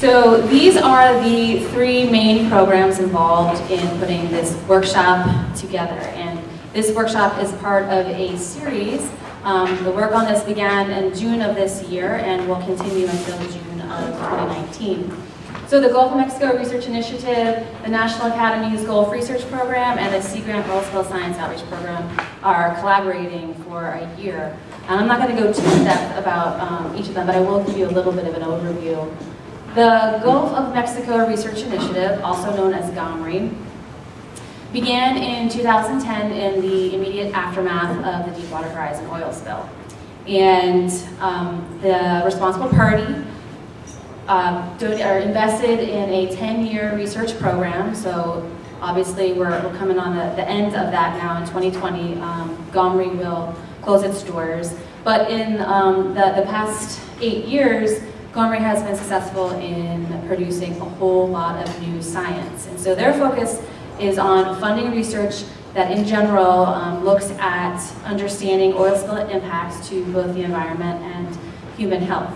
So these are the three main programs involved in putting this workshop together. And this workshop is part of a series. Um, the work on this began in June of this year and will continue until June of 2019. So the Gulf of Mexico Research Initiative, the National Academy's Gulf Research Program, and the Sea Grant Spill Science Outreach Program are collaborating for a year. And I'm not going to go too in depth about um, each of them, but I will give you a little bit of an overview. The Gulf of Mexico Research Initiative, also known as GOMRI, began in 2010 in the immediate aftermath of the Deepwater Horizon oil spill. And um, the responsible party uh, are invested in a 10-year research program. So obviously we're, we're coming on the, the end of that now in 2020. Um, GOMRI will close its doors. But in um, the, the past eight years, GOMRI has been successful in producing a whole lot of new science. And so their focus is on funding research that in general um, looks at understanding oil spill impacts to both the environment and human health.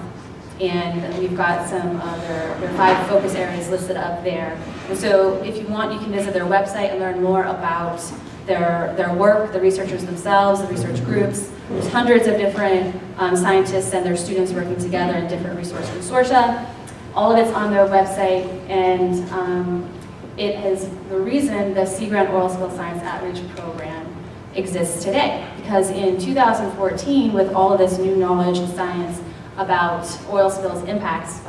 And we've got some other, five focus areas listed up there. And so if you want, you can visit their website and learn more about their, their work, the researchers themselves, the research groups. There's hundreds of different um, scientists and their students working together in different research consortia. All of it's on their website, and um, it is the reason the Sea Grant Oil Spill Science Outreach Program exists today. Because in 2014, with all of this new knowledge and science, about oil spills impacts,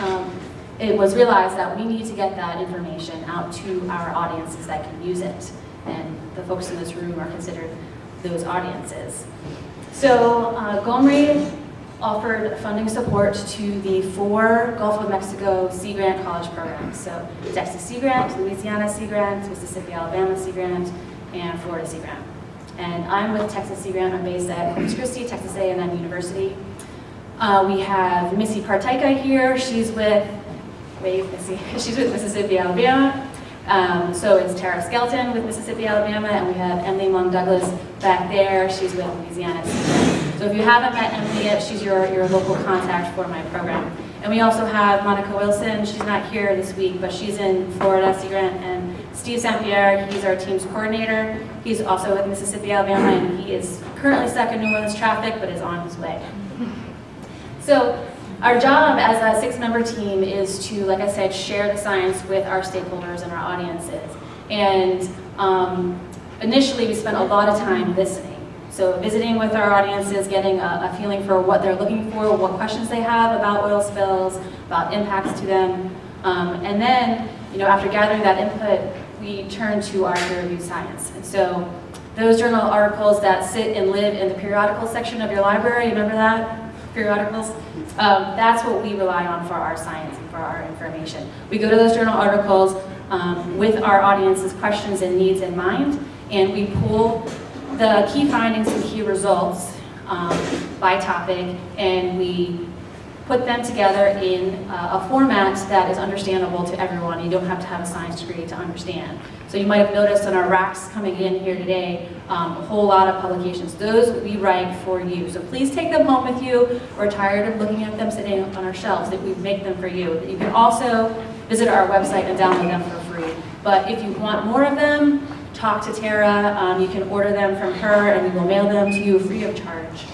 um, it was realized that we need to get that information out to our audiences that can use it. And the folks in this room are considered those audiences. So uh, GOMRI offered funding support to the four Gulf of Mexico Sea Grant college programs. So Texas Sea Grant, Louisiana Sea Grant, Mississippi Alabama Sea Grant, and Florida Sea Grant. And I'm with Texas Sea Grant. I'm based at Corpus Christi, Texas A&M University. Uh, we have Missy Partyka here. She's with, wave Missy, she's with Mississippi, Alabama. Um, so it's Tara Skelton with Mississippi, Alabama, and we have Emily Maung-Douglass back there. She's with Louisiana. So if you haven't met Emily yet, she's your, your local contact for my program. And we also have Monica Wilson. She's not here this week, but she's in Florida, Sea Grant, and Steve St. He's our team's coordinator. He's also with Mississippi, Alabama, and he is currently stuck in New Orleans traffic, but is on his way. So our job as a six-member team is to, like I said, share the science with our stakeholders and our audiences. And um, initially, we spent a lot of time listening. So visiting with our audiences, getting a, a, feeling for what they're looking for, what questions they have about oil spills, about impacts to them. Um, and then, you know, after gathering that input, we turn to our peer-reviewed science. And so those journal articles that sit and live in the periodical section of your library, remember that? periodicals. Um, that's what we rely on for our science and for our information. We go to those journal articles um, with our audience's questions and needs in mind, and we pull the key findings and key results um, by topic, and we put them together in uh, a format that is understandable to everyone. You don't have to have a science degree to understand. So you might have noticed on our racks coming in here today, um, a whole lot of publications. Those we write for you. So please take them home with you. We're tired of looking at them sitting on our shelves, that we make them for you. You can also visit our website and download them for free. But if you want more of them, talk to Tara. Um, you can order them from her and we will mail them to you free of charge.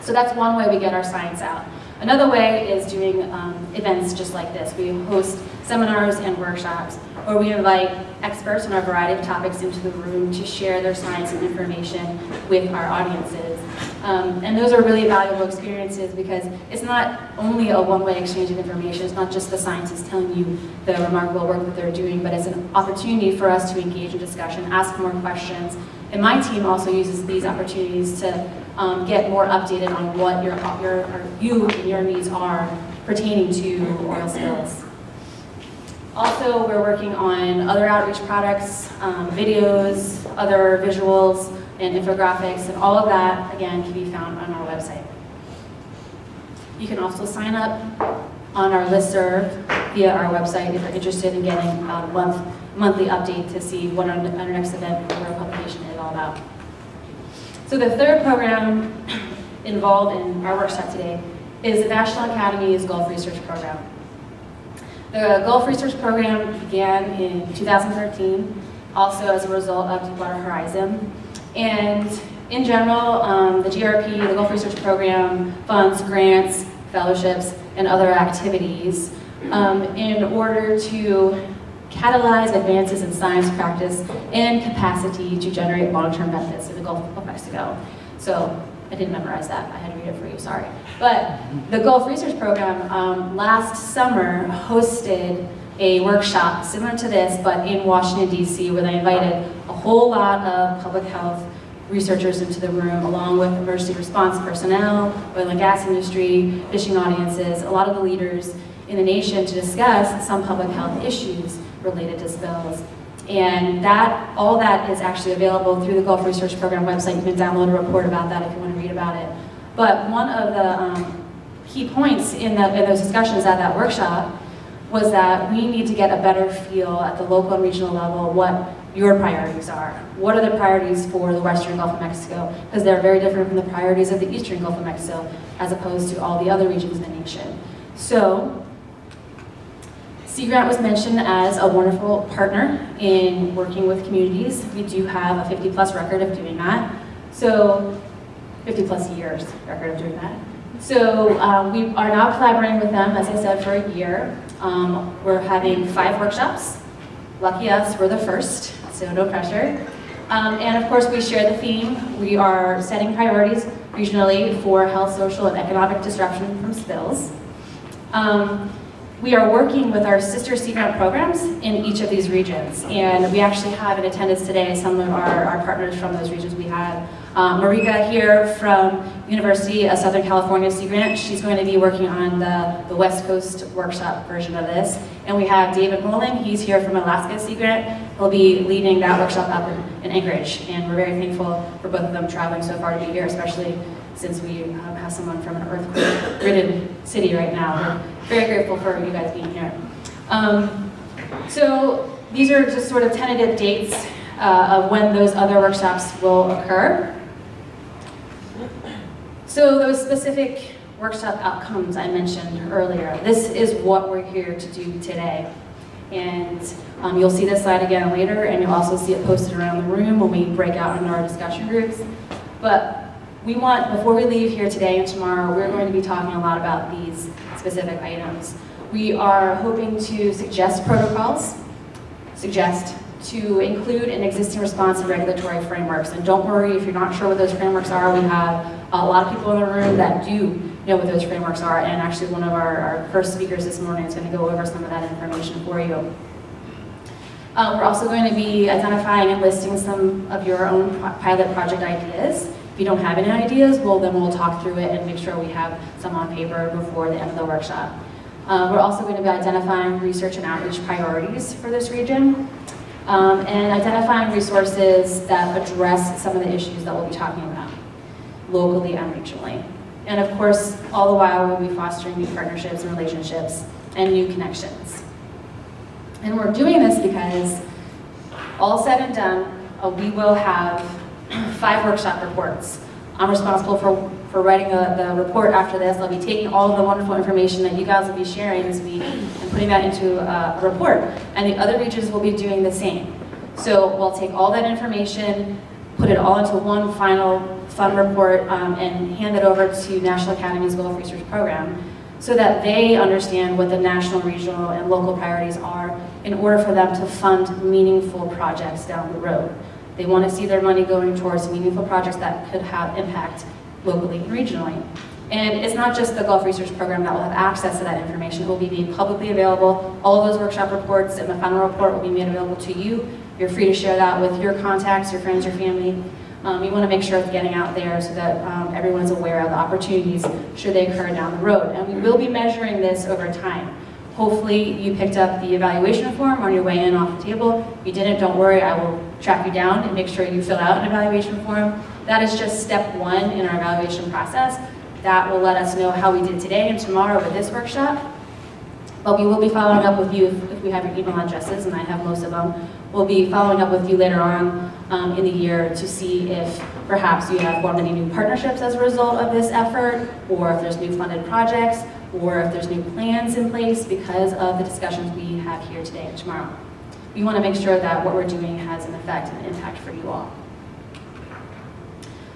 So that's one way we get our science out. Another way is doing um, events just like this. We host seminars and workshops, or we invite experts on a variety of topics into the room to share their science and information with our audiences. Um, and those are really valuable experiences because it's not only a one-way exchange of information, it's not just the scientists telling you the remarkable work that they're doing, but it's an opportunity for us to engage in discussion, ask more questions. And my team also uses these opportunities to um, get more updated on what your, your you and your needs are pertaining to oil spills. Also, we're working on other outreach products, um, videos, other visuals, and infographics, and all of that, again, can be found on our website. You can also sign up on our listserv via our website if you're interested in getting a month, monthly update to see what our, our next event or publication is all about. So the third program involved in our workshop today is the National Academy's Gulf Research Program. The Gulf Research Program began in 2013, also as a result of Deepwater Horizon. And in general, um, the GRP, the Gulf Research Program, funds grants, fellowships, and other activities um, in order to catalyze advances in science practice and capacity to generate long-term benefits in the Gulf of Mexico. So I didn't memorize that. I had to read it for you, sorry. But the Gulf Research Program um, last summer hosted a workshop similar to this, but in Washington, D.C., where they invited a whole lot of public health researchers into the room, along with emergency response personnel, oil and gas industry, fishing audiences, a lot of the leaders in the nation to discuss some public health issues related to spills. And that, all that is actually available through the Gulf Research Program website. You can download a report about that if you want to read about it. But one of the um, key points in, the, in those discussions at that workshop was that we need to get a better feel at the local and regional level what your priorities are. What are the priorities for the Western Gulf of Mexico? Because they're very different from the priorities of the Eastern Gulf of Mexico as opposed to all the other regions in the nation. So Sea Grant was mentioned as a wonderful partner in working with communities. We do have a 50 plus record of doing that. So 50 plus years record of doing that. So um, we are now collaborating with them, as I said, for a year. Um, we're having five workshops. Lucky us, we're the first, so no pressure. Um, and of course, we share the theme. We are setting priorities regionally for health, social, and economic disruption from spills. Um, we are working with our sister Grant programs in each of these regions. And we actually have in attendance today some of our, our partners from those regions. We have um, Marika here from University of Southern California Sea Grant. She's going to be working on the, the West Coast workshop version of this. And we have David Mullen, he's here from Alaska Sea Grant. He'll be leading that workshop up in, Anchorage. And we're very thankful for both of them traveling so far to be here, especially since we um, have someone from an earthquake-ridden city right now. We're very grateful for you guys being here. Um, so these are just sort of tentative dates uh, of when those other workshops will occur. So those specific workshop outcomes I mentioned earlier, this is what we're here to do today. And um, you'll see this slide again later, and you'll also see it posted around the room when we break out into our discussion groups. But we want, before we leave here today and tomorrow, we're going to be talking a lot about these specific items. We are hoping to suggest protocols, suggest to include an existing response and regulatory frameworks. And don't worry if you're not sure what those frameworks are, we have a lot of people in the room that do know what those frameworks are, and actually one of our, our first speakers this morning is going to go over some of that information for you. Uh, we're also going to be identifying and listing some of your own pilot project ideas. If you don't have any ideas, well then we'll talk through it and make sure we have some on paper before the end of the workshop. Uh, we're also going to be identifying research and outreach priorities for this region um, and identifying resources that address some of the issues that we'll be talking about locally and regionally. And of course, all the while we'll be fostering new partnerships and relationships and new connections. And we're doing this because all said and done, uh, we will have five workshop reports. I'm responsible for, for writing the, the report after this. I'll be taking all of the wonderful information that you guys will be sharing this week and putting that into a, a report. And the other regions will be doing the same. So we'll take all that information, put it all into one final fund report, um, and hand it over to National Academy's Gulf Research Program so that they understand what the national, regional, and local priorities are in order for them to fund meaningful projects down the road. They want to see their money going towards meaningful projects that could have impact locally and regionally. And it's not just the Gulf Research Program that will have access to that information. It will be made publicly available. All of those workshop reports and the final report will be made available to you. You're free to share that with your contacts, your friends, your family. Um, we want to make sure it's getting out there so that um, everyone's aware of the opportunities should they occur down the road. And we will be measuring this over time. Hopefully you picked up the evaluation form on your way in off the table. If you didn't, don't worry, I will track you down and make sure you fill out an evaluation form. That is just step one in our evaluation process. That will let us know how we did today and tomorrow with this workshop. But we will be following up with you if, if we have your email addresses, and I have most of them, we'll be following up with you later on um, in the year to see if perhaps you have formed any new partnerships as a result of this effort, or if there's new funded projects, or if there's new plans in place because of the discussions we have here today and tomorrow. We want to make sure that what we're doing has an effect and an impact for you all.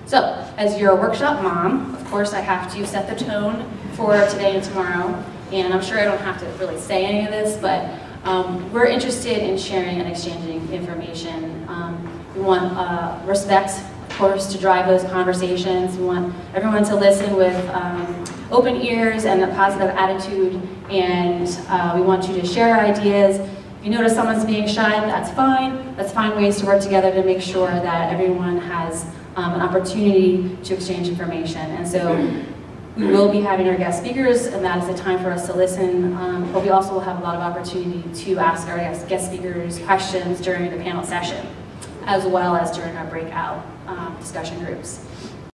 So, as your workshop mom, of course I have to set the tone for today and tomorrow, and I'm sure I don't have to really say any of this, but um, we're interested in sharing and exchanging information. Um, we want uh, respect, of course, to drive those conversations. We want everyone to listen with um, open ears and a positive attitude, and uh, we want you to share ideas. If you notice someone's being shy, that's fine. Let's find ways to work together to make sure that everyone has um, an opportunity to exchange information. And so we will be having our guest speakers, and that is the time for us to listen, um, but we also will have a lot of opportunity to ask our guest speakers questions during the panel session, as well as during our breakout um, discussion groups.